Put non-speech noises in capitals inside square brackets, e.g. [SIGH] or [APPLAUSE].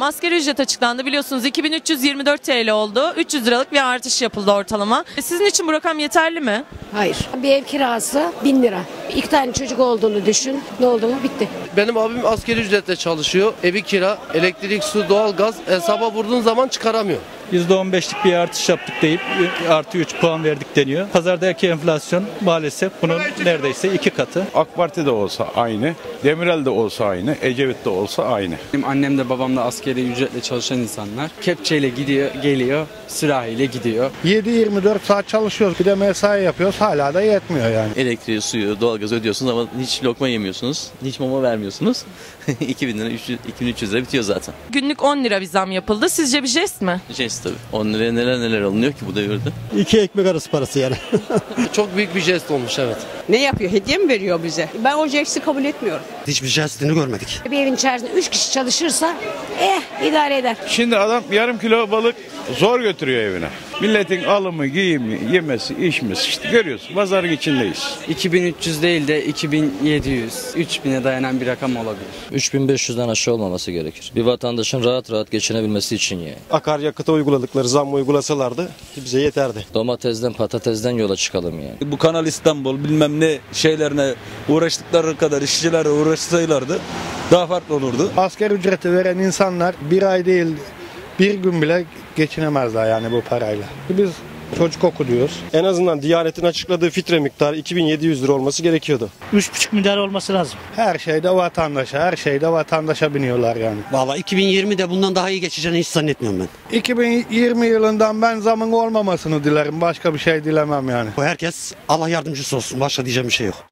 Asgari ücret açıklandı biliyorsunuz 2324 TL oldu. 300 liralık bir artış yapıldı ortalama. E, Sizin için bu rakam yeterli mi? Hayır. Bir ev kirası 1000 lira. İki tane çocuk olduğunu düşün. Ne oldu mu bitti. Benim abim askeri ücretle çalışıyor. Evi kira, elektrik, su, doğalgaz hesaba vurduğun zaman çıkaramıyor. %15'lik bir artış yaptık deyip artı 3 puan verdik deniyor. Pazardaki enflasyon maalesef bunun neredeyse iki katı. AK Parti de olsa aynı, Demirel de olsa aynı, Ecevit de olsa aynı. Benim annem de babam da askeri ücretle çalışan insanlar. Kepçeyle gidiyor, geliyor, sürahiyle gidiyor. 7-24 saat çalışıyoruz. Bir de mesai yapıyoruz. Hala da yetmiyor yani. Elektriği, suyu, doğalgazı ödüyorsunuz ama hiç lokma yemiyorsunuz. Hiç mama vermiyorsunuz. [LAUGHS] 2000 lira, 300, 2300 lira bitiyor zaten. Günlük 10 lira bir zam yapıldı. Sizce bir jest mi? Jest tabii. 10 liraya neler neler alınıyor ki bu devirde. İki ekmek arası parası yani. [LAUGHS] Çok büyük bir jest olmuş evet. Ne yapıyor? Hediye mi veriyor bize? Ben o jesti kabul etmiyorum. Hiçbir jestini görmedik. Bir evin içerisinde 3 kişi çalışırsa eh idare eder. Şimdi adam yarım kilo balık zor götürüyor evine. Milletin alımı, giyimi, yemesi, içmesi işte görüyorsun pazarın içindeyiz. 2300 değil de 2700, 3000'e dayanan bir rakam olabilir. 3500'den aşağı olmaması gerekir. Bir vatandaşın rahat rahat geçinebilmesi için yani. Akaryakıta uyguladıkları zam uygulasalardı bize yeterdi. Domatesden patatesden yola çıkalım yani. Bu Kanal İstanbul bilmem ne şeylerine uğraştıkları kadar işçilere uğraşsaylardı daha farklı olurdu. Asker ücreti veren insanlar bir ay değil bir gün bile geçinemezler yani bu parayla. Biz çocuk okuyoruz. En azından Diyanet'in açıkladığı fitre miktarı 2700 lira olması gerekiyordu. 3,5 milyar olması lazım. Her şeyde vatandaşa, her şeyde vatandaşa biniyorlar yani. Valla 2020'de bundan daha iyi geçeceğini hiç zannetmiyorum ben. 2020 yılından ben zamın olmamasını dilerim. Başka bir şey dilemem yani. Bu herkes Allah yardımcısı olsun. Başka diyeceğim bir şey yok.